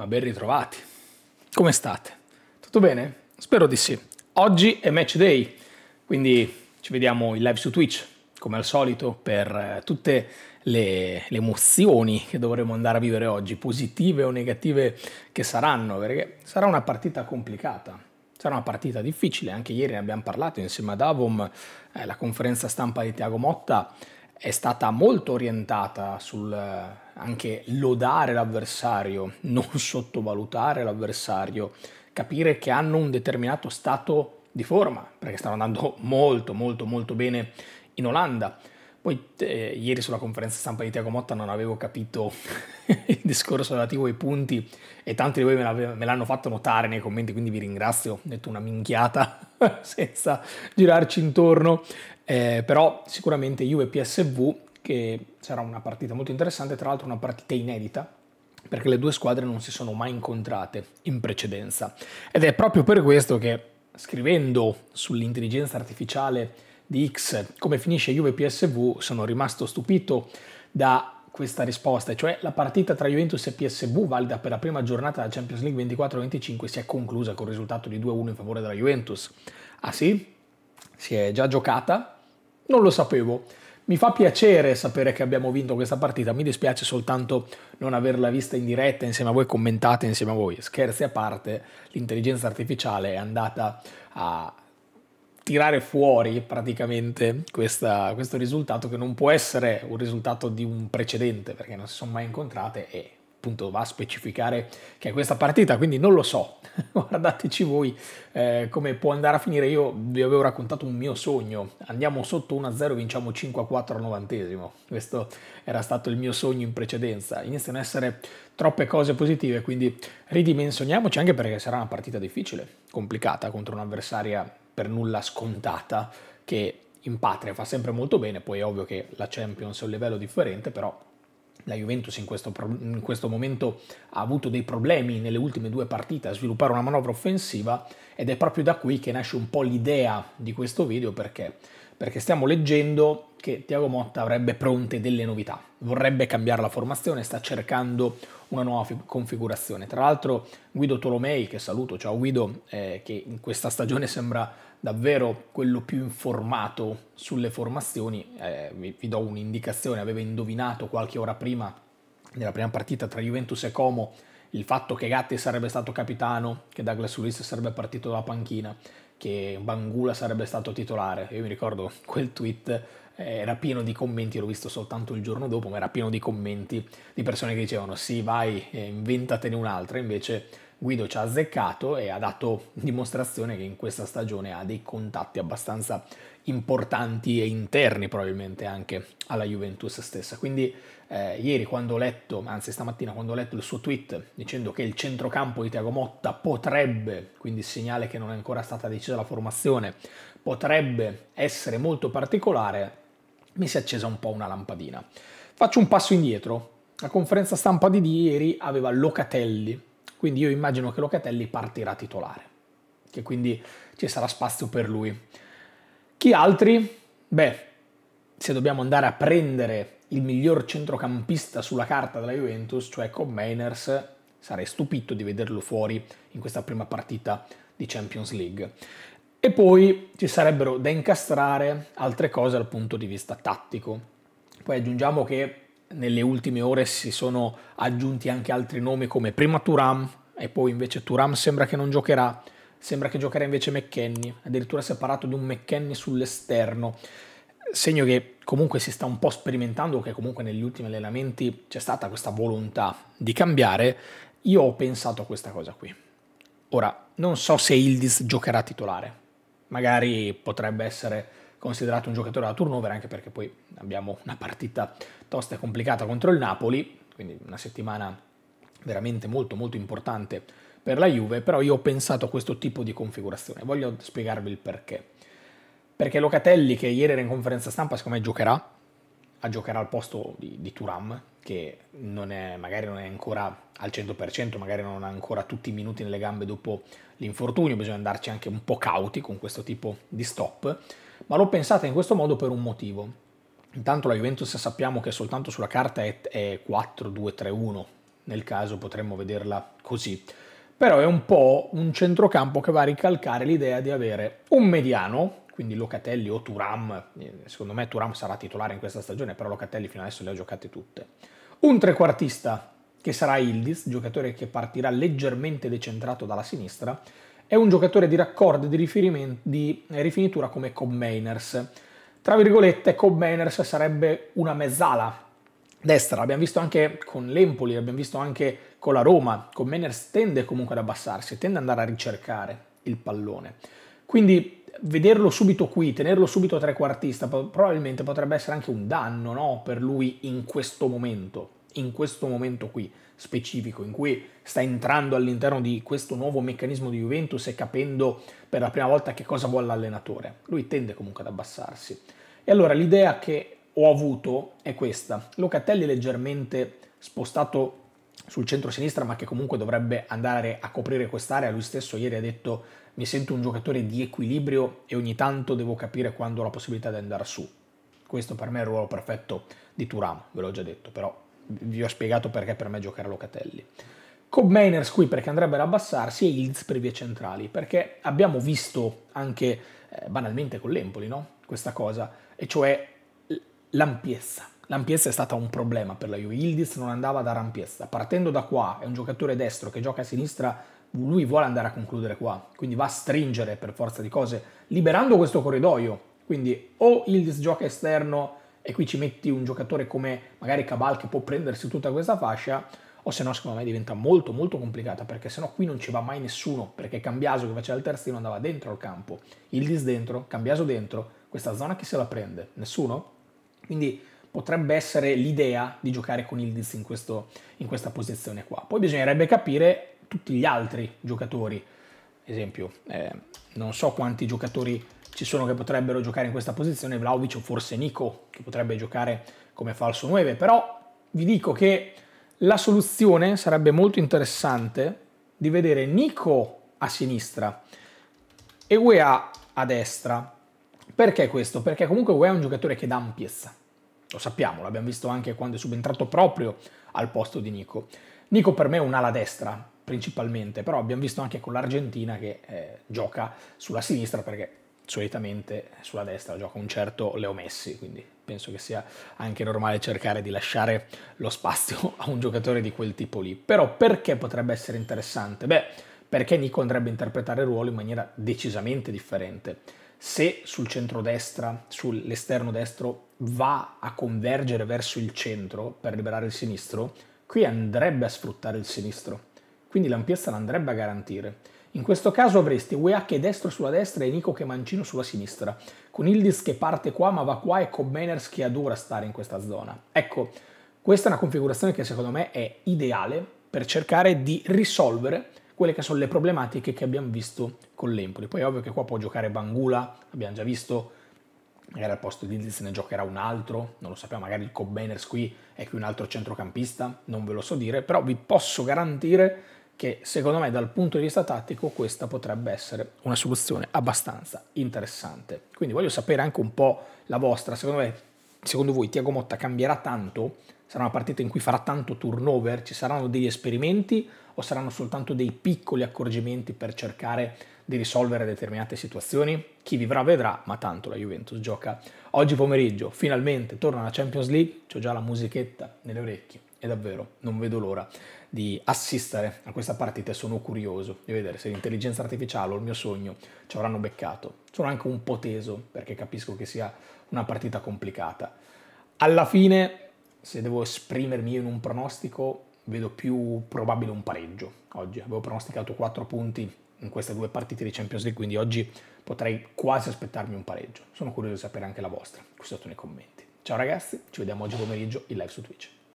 ma ben ritrovati. Come state? Tutto bene? Spero di sì. Oggi è match day, quindi ci vediamo in live su Twitch, come al solito, per eh, tutte le, le, emozioni che dovremo andare a vivere oggi, positive o negative che saranno, perché sarà una partita complicata. Sarà una partita difficile, anche ieri ne abbiamo parlato insieme ad Avom, eh, la conferenza stampa di Tiago Motta è stata molto orientata sul eh, anche lodare l'avversario, non sottovalutare l'avversario, capire che hanno un determinato stato di forma, perché stanno andando molto molto molto bene in Olanda. Poi eh, ieri sulla conferenza stampa di Tiago Motta non avevo capito il discorso relativo ai punti e tanti di voi me, me, l'hanno fatto notare nei commenti, quindi vi ringrazio, ho detto una minchiata senza girarci intorno. Eh, però sicuramente Juve PSV che sarà una partita molto interessante, tra l'altro una partita inedita perché le due squadre non si sono mai incontrate in precedenza ed è proprio per questo che scrivendo sull'intelligenza artificiale di X come finisce Juve PSV sono rimasto stupito da questa risposta, cioè la partita tra Juventus e PSV valida per la prima giornata della Champions League 24-25 si è conclusa con il risultato di 2-1 in favore della Juventus. Ah sì? Si è già giocata? Non lo sapevo. Mi fa piacere sapere che abbiamo vinto questa partita, mi dispiace soltanto non averla vista in diretta insieme a voi, commentata insieme a voi. Scherzi a parte, l'intelligenza artificiale è andata a tirare fuori praticamente questa, questo risultato che non può essere un risultato di un precedente perché non si sono mai incontrate e appunto va a specificare che è questa partita, quindi non lo so, guardateci voi eh, come può andare a finire, io vi avevo raccontato un mio sogno, andiamo sotto 1-0 vinciamo 5-4 al novantesimo, questo era stato il mio sogno in precedenza, iniziano ad essere troppe cose positive, quindi ridimensioniamoci anche perché sarà una partita difficile, complicata contro un'avversaria per nulla scontata che in patria fa sempre molto bene, poi è ovvio che la Champions è un livello differente, però la Juventus in questo, in questo, momento ha avuto dei problemi nelle ultime due partite a sviluppare una manovra offensiva ed è proprio da qui che nasce un po' l'idea di questo video perché, perché stiamo leggendo che Tiago Motta avrebbe pronte delle novità, vorrebbe cambiare la formazione, sta cercando una nuova configurazione. Tra l'altro Guido Tolomei, che saluto, ciao Guido, eh, che in questa stagione sembra davvero quello più informato sulle formazioni, eh, vi, vi, do un'indicazione, aveva indovinato qualche ora prima, nella prima partita tra Juventus e Como, il fatto che Gatti sarebbe stato capitano, che Douglas Luiz sarebbe partito dalla panchina, che Bangula sarebbe stato titolare. Io mi ricordo quel tweet eh, era pieno di commenti, l'ho visto soltanto il giorno dopo, ma era pieno di commenti di persone che dicevano sì vai, eh, inventatene un'altra, invece Guido ci ha azzeccato e ha dato dimostrazione che in questa stagione ha dei contatti abbastanza importanti e interni probabilmente anche alla Juventus stessa. Quindi eh, ieri quando ho letto, anzi stamattina quando ho letto il suo tweet dicendo che il centrocampo di Tiago Motta potrebbe, quindi segnale che non è ancora stata decisa la formazione, potrebbe essere molto particolare, mi si è accesa un po' una lampadina. Faccio un passo indietro. La conferenza stampa di ieri aveva Locatelli quindi io immagino che Locatelli partirà titolare, che quindi ci sarà spazio per lui. Chi altri? Beh, se dobbiamo andare a prendere il miglior centrocampista sulla carta della Juventus, cioè con Mainers, sarei stupito di vederlo fuori in questa prima partita di Champions League. E poi ci sarebbero da incastrare altre cose dal punto di vista tattico. Poi aggiungiamo che nelle ultime ore si sono aggiunti anche altri nomi come prima Turam e poi invece Turam sembra che non giocherà, sembra che giocherà invece McKenny, addirittura separato di un McKenny sull'esterno, segno che comunque si sta un po' sperimentando, che comunque negli ultimi allenamenti c'è stata questa volontà di cambiare, io ho pensato a questa cosa qui. Ora, non so se Ildis giocherà titolare, magari potrebbe essere considerato un giocatore da turnover anche perché poi abbiamo una partita tosta e complicata contro il Napoli, quindi una settimana veramente molto molto importante per la Juve, però io ho pensato a questo tipo di configurazione, voglio spiegarvi il perché. Perché Locatelli, che ieri era in conferenza stampa, secondo me giocherà, giocherà al posto di, di Turam, che non è, magari non è ancora al 100%, magari non ha ancora tutti i minuti nelle gambe dopo l'infortunio, bisogna andarci anche un po' cauti con questo tipo di stop, ma l'ho pensata in questo modo per un motivo. Intanto la Juventus sappiamo che soltanto sulla carta è, è 4-2-3-1, nel caso potremmo vederla così. Però è un po' un centrocampo che va a ricalcare l'idea di avere un mediano, quindi Locatelli o Turam, secondo me Turam sarà titolare in questa stagione, però Locatelli fino adesso le ha giocate tutte. Un trequartista che sarà Ildis, giocatore che partirà leggermente decentrato dalla sinistra, è un giocatore di raccordo di, di rifinitura come Cobb Mainers. Tra virgolette, Cobb Mainers sarebbe una mezzala destra, l'abbiamo visto anche con l'Empoli, l'abbiamo visto anche con la Roma, con Mainers tende comunque ad abbassarsi, tende ad andare a ricercare il pallone. Quindi vederlo subito qui, tenerlo subito trequartista, probabilmente potrebbe essere anche un danno no? per lui in questo momento, in questo momento qui specifico, in cui sta entrando all'interno di questo nuovo meccanismo di Juventus e capendo per la prima volta che cosa vuole l'allenatore. Lui tende comunque ad abbassarsi. E allora l'idea che ho avuto è questa. Locatelli leggermente spostato sul centro-sinistra, ma che comunque dovrebbe andare a coprire quest'area. Lui stesso ieri ha detto mi sento un giocatore di equilibrio e ogni tanto devo capire quando ho la possibilità di andare su. Questo per me è il ruolo perfetto di Turam, ve l'ho già detto, però vi ho spiegato perché per me giocare a Locatelli. Cobb Mainers qui perché andrebbero ad abbassarsi e Hills per vie centrali, perché abbiamo visto anche eh, banalmente con l'Empoli no? questa cosa, e cioè l'ampiezza. L'ampiezza è stata un problema per la Juve, Ildiz non andava da ampiezza. Partendo da qua, è un giocatore destro che gioca a sinistra, lui vuole andare a concludere qua, quindi va a stringere per forza di cose, liberando questo corridoio. Quindi o Ildiz gioca esterno e qui ci metti un giocatore come magari Cabal che può prendersi tutta questa fascia, o se no secondo me diventa molto molto complicata perché se no qui non ci va mai nessuno perché Cambiaso che faceva il terzino andava dentro al campo, Ildiz dentro, Cambiaso dentro, questa zona chi se la prende? Nessuno? Quindi potrebbe essere l'idea di giocare con Ildiz in, questo, in questa posizione qua. Poi bisognerebbe capire tutti gli altri giocatori, esempio, eh, non so quanti giocatori ci sono che potrebbero giocare in questa posizione, Vlaovic o forse Nico che potrebbe giocare come falso 9, però vi dico che la soluzione sarebbe molto interessante di vedere Nico a sinistra e UEA a destra. Perché questo? Perché comunque UEA è un giocatore che dà ampiezza. Lo sappiamo, l'abbiamo visto anche quando è subentrato proprio al posto di Nico. Nico per me è un'ala destra principalmente, però abbiamo visto anche con l'Argentina che eh, gioca sulla sinistra perché solitamente sulla destra gioca un certo Leo Messi, quindi penso che sia anche normale cercare di lasciare lo spazio a un giocatore di quel tipo lì. Però perché potrebbe essere interessante? Beh, perché Nico andrebbe a interpretare il ruolo in maniera decisamente differente. Se sul centro-destra, sull'esterno destro, va a convergere verso il centro per liberare il sinistro, qui andrebbe a sfruttare il sinistro. Quindi l'ampiezza l'andrebbe a garantire. In questo caso avresti UEA destro sulla destra e Nico che mancino sulla sinistra, con Ildis che parte qua ma va qua e Cobeners che adora stare in questa zona. Ecco, questa è una configurazione che secondo me è ideale per cercare di risolvere quelle che sono le problematiche che abbiamo visto con l'Empoli. Poi è ovvio che qua può giocare Bangula, abbiamo già visto, magari al posto di Ildis ne giocherà un altro, non lo sappiamo, magari il Cobeners qui è qui un altro centrocampista, non ve lo so dire, però vi posso garantire che secondo me dal punto di vista tattico questa potrebbe essere una soluzione abbastanza interessante. Quindi voglio sapere anche un po' la vostra, secondo me, secondo voi Tiago Motta cambierà tanto? Sarà una partita in cui farà tanto turnover? Ci saranno degli esperimenti o saranno soltanto dei piccoli accorgimenti per cercare di risolvere determinate situazioni? Chi vivrà vedrà, ma tanto la Juventus gioca oggi pomeriggio, finalmente torna alla Champions League, ho già la musichetta nelle orecchie e davvero non vedo l'ora di assistere a questa partita e sono curioso di vedere se l'intelligenza artificiale o il mio sogno ci avranno beccato. Sono anche un po' teso perché capisco che sia una partita complicata. Alla fine, se devo esprimermi io in un pronostico, vedo più probabile un pareggio oggi. Avevo pronosticato 4 punti in queste due partite di Champions League, quindi oggi potrei quasi aspettarmi un pareggio. Sono curioso di sapere anche la vostra qui sotto nei commenti. Ciao ragazzi, ci vediamo oggi pomeriggio in live su Twitch.